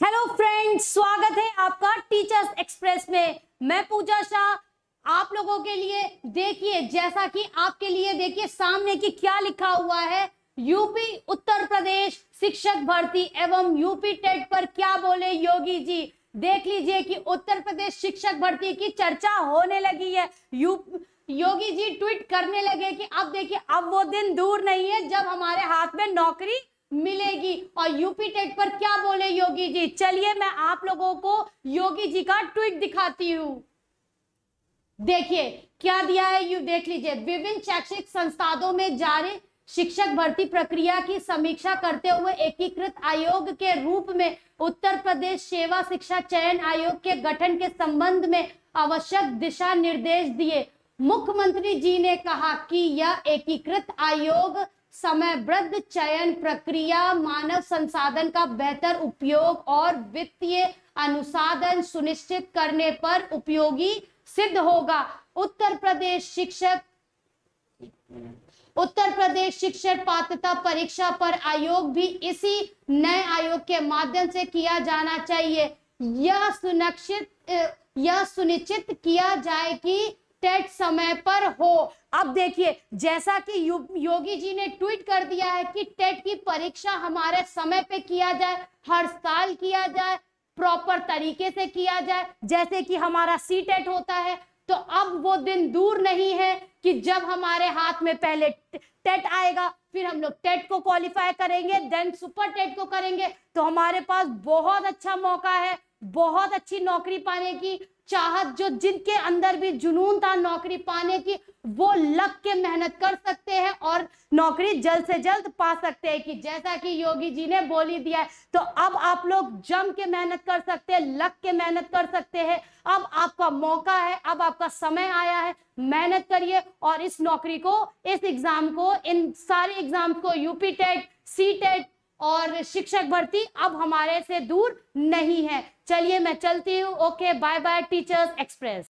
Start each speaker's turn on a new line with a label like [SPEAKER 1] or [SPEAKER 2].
[SPEAKER 1] Hello friends स्वागत है आपका टीचर्स एक्सप्रेस में। मैं पूजा शाह, आप लोगों के लिए देखिए, जैसा कि आपके लिए देखिए, सामने की क्या लिखा हुआ है? यूपी उत्तर प्रदेश, शिक्षक भर्ती एवं यूपी टेट पर क्या बोले योगी जी? देख लीजिए कि उत्तर प्रदेश शिक्षक भर्ती की चर्चा होने लगी है। यू योगी जी ट्वीट करने लगे कि अब देखिए, अब वो दिन दूर नहीं है जब हमारे हाथ में नौकरी मिलेगी। और यूपी टेट पर क्या बोले योगी जी? चलिए मैं आप लोगों को योगी जी का ट्वीट दिखाती हूँ। देखिए, क्या दिया है यू देख लीजिए, विभिन्न शैक्षिक संस्थानों में जारी शिक्षक भर्ती प्रक्रिया की समीक्षा करते हुए एकीकृत आयोग के रूप में उत्तर प्रदेश सेवा शिक्षा चयन आयोग के गठन के संबंध में आवश्यक दिशा निर्देश दिए। मुख्यमंत्री जी ने कहा कि यह एकीकृत आयोग समयबद्ध चयन प्रक्रिया मानव संसाधन का बेहतर उपयोग और वित्तीय अनुसाधन सुनिश्चित करने पर उपयोगी सिद्ध होगा। उत्तर प्रदेश शिक्षक उत्तर प्रदेश शिक्षक पात्रता परीक्षा पर आयोग भी इसी नए आयोग के माध्यम से किया जाना चाहिए। यह सुनिश्चित यह सुनिश्चित किया जाए कि टेट समय पर हो। अब देखिए, जैसा कि योगी जी ने ट्वीट कर दिया है कि टेट की परीक्षा हमारे समय पे किया जाए, हर साल किया जाए, प्रॉपर तरीके से किया जाए। जैसे कि हमारा सी टेट होता है तो अब वो दिन दूर नहीं है कि जब हमारे हाथ में पहले टेट आएगा, फिर हम लोग टेट को क्वालिफाई करेंगे देन सुपर टेट को करेंगे। तो हमारे पास बहुत अच्छा मौका है, बहुत अच्छी नौकरी पाने की। चाहत जो जिनके अंदर भी जुनून था नौकरी पाने की, वो लग के मेहनत कर सकते हैं और नौकरी जल्द से जल्द पा सकते हैं कि जैसा कि योगी जी ने बोली दिया है तो अब आप लोग जम के मेहनत कर सकते हैं, लग के मेहनत कर सकते हैं। अब आपका मौका है, अब आपका समय आया है, मेहनत करिए और इस नौकरी को, इस एग्ज़ाम को, इन सारे एग्ज़ाम को, यूपी टेट सी टेट और शिक्षक भर्ती अब हमारे से दूर नहीं है। चलिए मैं चलती हूँ। Okay bye bye teachers express